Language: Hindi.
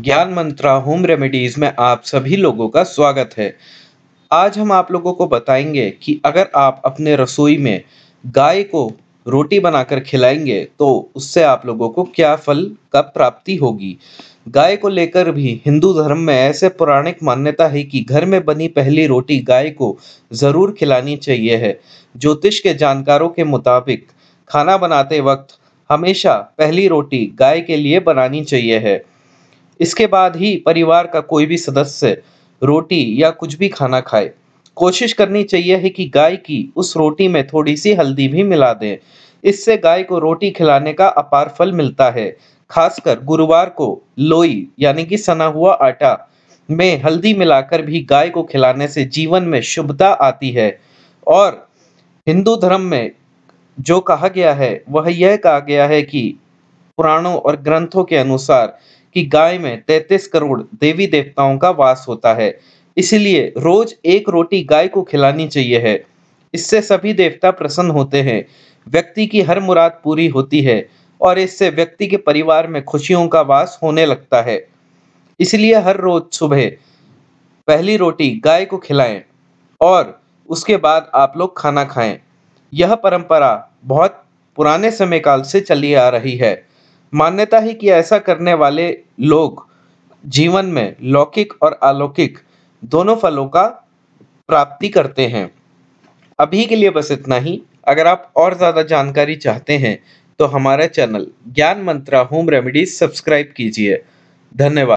ज्ञान मंत्रा होम रेमेडीज में आप सभी लोगों का स्वागत है। आज हम आप लोगों को बताएँगे कि अगर आप अपने रसोई में गाय को रोटी बनाकर खिलाएँगे तो उससे आप लोगों को क्या फल का प्राप्ति होगी? गाय को लेकर भी हिंदू धर्म में ऐसे पौराणिक मान्यता है कि घर में बनी पहली रोटी गाय को ज़रूर खिलानी चाहिए है। ज्योतिष के जानकारों के मुताबिक, खाना बनाते वक्त हमेशा पहली रोटी गाय के लिए बनानी चाहिए है। इसके बाद ही परिवार का कोई भी सदस्य रोटी या कुछ भी खाना खाए। कोशिश करनी चाहिए है कि गाय की उस रोटी में थोड़ी सी हल्दी भी मिला दें। इससे गाय को रोटी खिलाने का अपार फल मिलता है। खासकर गुरुवार को लोई यानी कि सना हुआ आटा में हल्दी मिलाकर भी गाय को खिलाने से जीवन में शुभता आती है। और हिंदू धर्म में जो कहा गया है, वह यह कहा गया है कि पुराणों और ग्रंथों के अनुसार कि गाय में तैतीस करोड़ देवी देवताओं का वास होता है। इसलिए रोज एक रोटी गाय को खिलानी चाहिए है। इससे सभी देवता प्रसन्न होते हैं। व्यक्ति की हर मुराद पूरी होती है और इससे व्यक्ति के परिवार में खुशियों का वास होने लगता है। इसलिए हर रोज सुबह पहली रोटी गाय को खिलाएँ और उसके बाद आप लोग खाना खाएँ। यह परंपरा बहुत पुराने समय काल से चली आ रही है। मान्यता है कि ऐसा करने वाले लोग जीवन में लौकिक और अलौकिक दोनों फलों का प्राप्ति करते हैं। अभी के लिए बस इतना ही। अगर आप और ज़्यादा जानकारी चाहते हैं तो हमारा चैनल ज्ञान मंत्रा होम रेमेडीज सब्सक्राइब कीजिए। धन्यवाद।